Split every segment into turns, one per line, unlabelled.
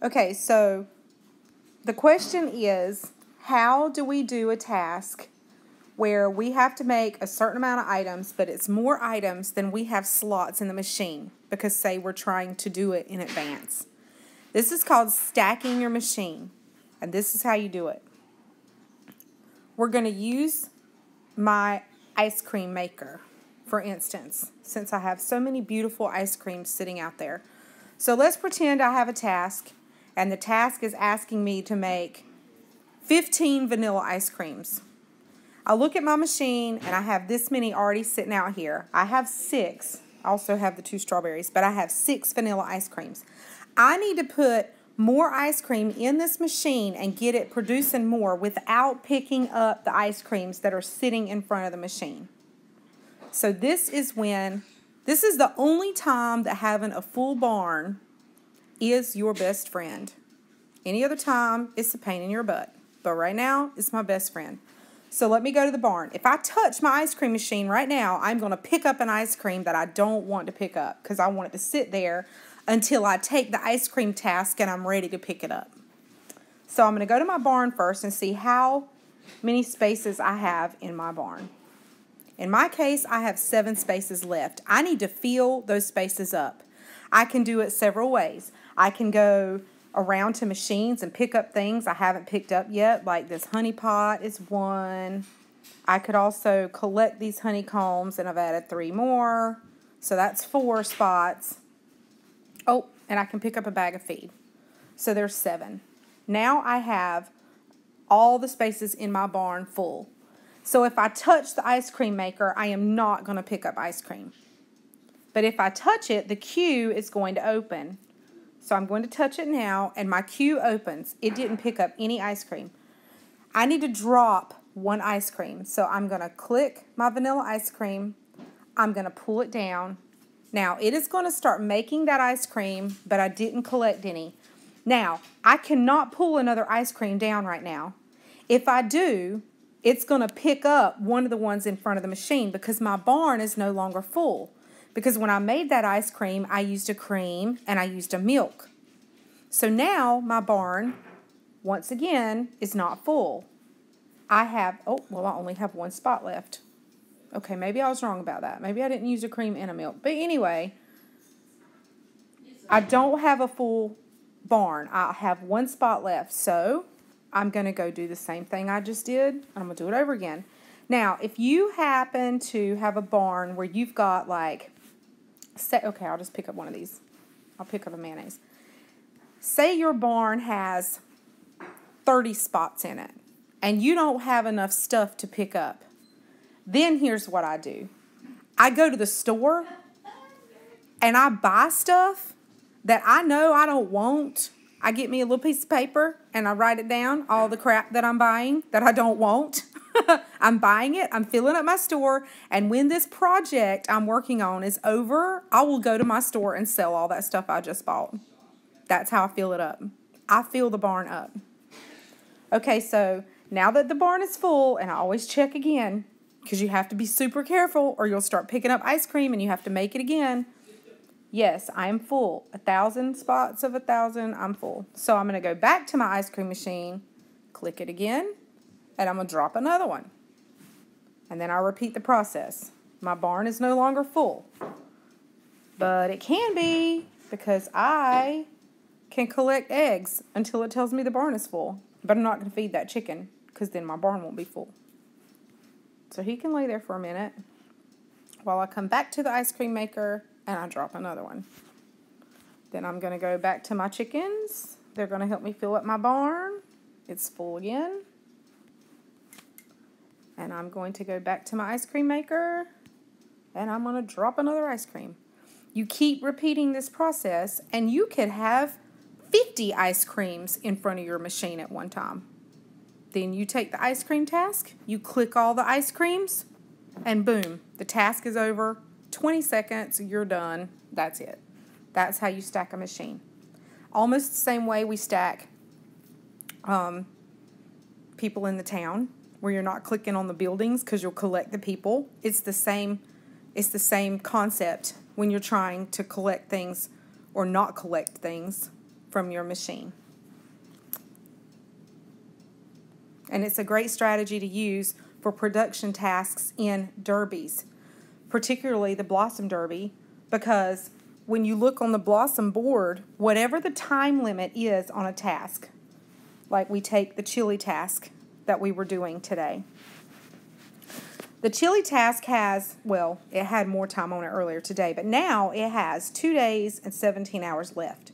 Okay, so the question is how do we do a task where we have to make a certain amount of items, but it's more items than we have slots in the machine because, say, we're trying to do it in advance? This is called stacking your machine, and this is how you do it. We're going to use my ice cream maker, for instance, since I have so many beautiful ice creams sitting out there. So let's pretend I have a task, and the task is asking me to make 15 vanilla ice creams. I look at my machine and I have this many already sitting out here. I have six. I also have the two strawberries, but I have six vanilla ice creams. I need to put more ice cream in this machine and get it producing more without picking up the ice creams that are sitting in front of the machine. So this is when, this is the only time that having a full barn is your best friend. Any other time, it's a pain in your butt. But right now, it's my best friend. So let me go to the barn. If I touch my ice cream machine right now, I'm going to pick up an ice cream that I don't want to pick up because I want it to sit there until I take the ice cream task and I'm ready to pick it up. So I'm going to go to my barn first and see how many spaces I have in my barn. In my case, I have seven spaces left. I need to fill those spaces up. I can do it several ways. I can go around to machines and pick up things I haven't picked up yet, like this honey pot is one. I could also collect these honeycombs, and I've added three more. So that's four spots. Oh, and I can pick up a bag of feed. So there's seven. Now I have all the spaces in my barn full. So if I touch the ice cream maker, I am not going to pick up ice cream. But if I touch it, the queue is going to open. So I'm going to touch it now, and my queue opens. It didn't pick up any ice cream. I need to drop one ice cream. So I'm going to click my vanilla ice cream. I'm going to pull it down now, it is going to start making that ice cream, but I didn't collect any. Now, I cannot pull another ice cream down right now. If I do, it's going to pick up one of the ones in front of the machine because my barn is no longer full. Because when I made that ice cream, I used a cream and I used a milk. So now my barn, once again, is not full. I have, oh, well, I only have one spot left. Okay, maybe I was wrong about that. Maybe I didn't use a cream and a milk. But anyway, I don't have a full barn. I have one spot left. So I'm going to go do the same thing I just did. I'm going to do it over again. Now, if you happen to have a barn where you've got like, say, okay, I'll just pick up one of these. I'll pick up a mayonnaise. Say your barn has 30 spots in it and you don't have enough stuff to pick up then here's what I do I go to the store and I buy stuff that I know I don't want. I get me a little piece of paper and I write it down, all the crap that I'm buying that I don't want. I'm buying it, I'm filling up my store, and when this project I'm working on is over, I will go to my store and sell all that stuff I just bought. That's how I fill it up. I fill the barn up. Okay, so now that the barn is full, and I always check again, because you have to be super careful or you'll start picking up ice cream and you have to make it again. Yes, I am full. A thousand spots of a thousand, I'm full. So I'm going to go back to my ice cream machine, click it again, and I'm going to drop another one. And then I repeat the process. My barn is no longer full. But it can be because I can collect eggs until it tells me the barn is full. But I'm not going to feed that chicken because then my barn won't be full. So he can lay there for a minute while I come back to the ice cream maker and I drop another one. Then I'm going to go back to my chickens. They're going to help me fill up my barn. It's full again. And I'm going to go back to my ice cream maker and I'm going to drop another ice cream. You keep repeating this process and you could have 50 ice creams in front of your machine at one time. Then you take the ice cream task, you click all the ice creams, and boom, the task is over. 20 seconds, you're done. That's it. That's how you stack a machine. Almost the same way we stack um, people in the town, where you're not clicking on the buildings because you'll collect the people. It's the same. It's the same concept when you're trying to collect things or not collect things from your machine. And it's a great strategy to use for production tasks in derbies, particularly the Blossom Derby, because when you look on the Blossom board, whatever the time limit is on a task, like we take the chili task that we were doing today. The chili task has, well, it had more time on it earlier today, but now it has two days and 17 hours left.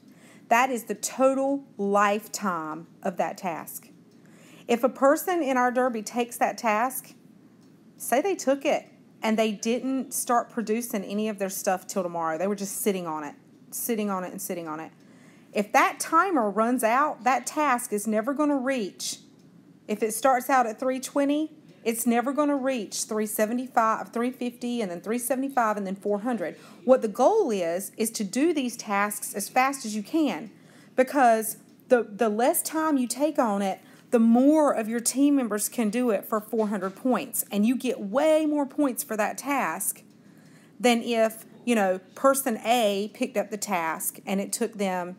That is the total lifetime of that task. If a person in our derby takes that task, say they took it and they didn't start producing any of their stuff till tomorrow, they were just sitting on it, sitting on it, and sitting on it. If that timer runs out, that task is never going to reach. If it starts out at 320, it's never going to reach 375, 350, and then 375, and then 400. What the goal is, is to do these tasks as fast as you can because the, the less time you take on it, the more of your team members can do it for 400 points. And you get way more points for that task than if, you know, person A picked up the task and it took them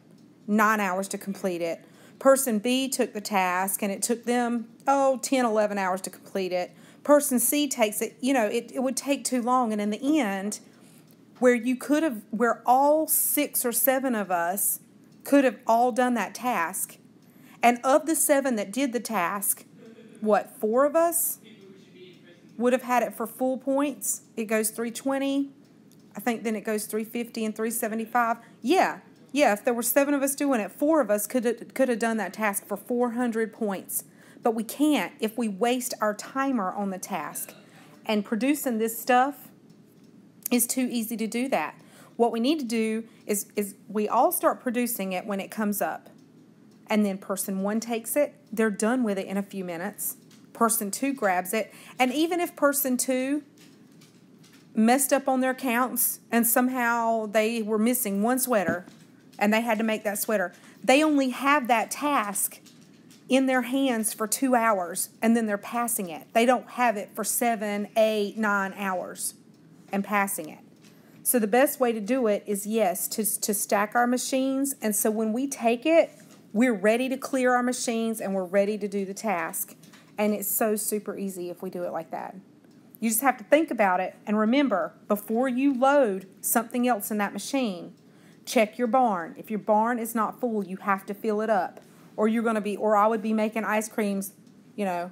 nine hours to complete it Person B took the task and it took them, oh, 10, 11 hours to complete it. Person C takes it, you know, it, it would take too long. And in the end, where you could have, where all six or seven of us could have all done that task, and of the seven that did the task, what, four of us would have had it for full points? It goes 320. I think then it goes 350 and 375. Yeah, yeah, if there were seven of us doing it, four of us could could have done that task for 400 points. But we can't if we waste our timer on the task. And producing this stuff is too easy to do that. What we need to do is is we all start producing it when it comes up. And then person 1 takes it, they're done with it in a few minutes. Person 2 grabs it, and even if person 2 messed up on their counts and somehow they were missing one sweater, and they had to make that sweater. They only have that task in their hands for two hours and then they're passing it. They don't have it for seven, eight, nine hours and passing it. So the best way to do it is yes, to, to stack our machines. And so when we take it, we're ready to clear our machines and we're ready to do the task. And it's so super easy if we do it like that. You just have to think about it and remember before you load something else in that machine, check your barn. If your barn is not full, you have to fill it up. Or you're going to be, or I would be making ice creams, you know,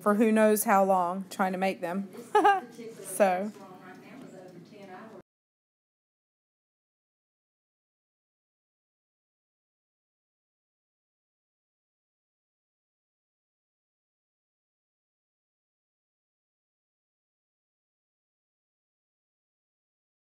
for who knows how long trying to make them. so.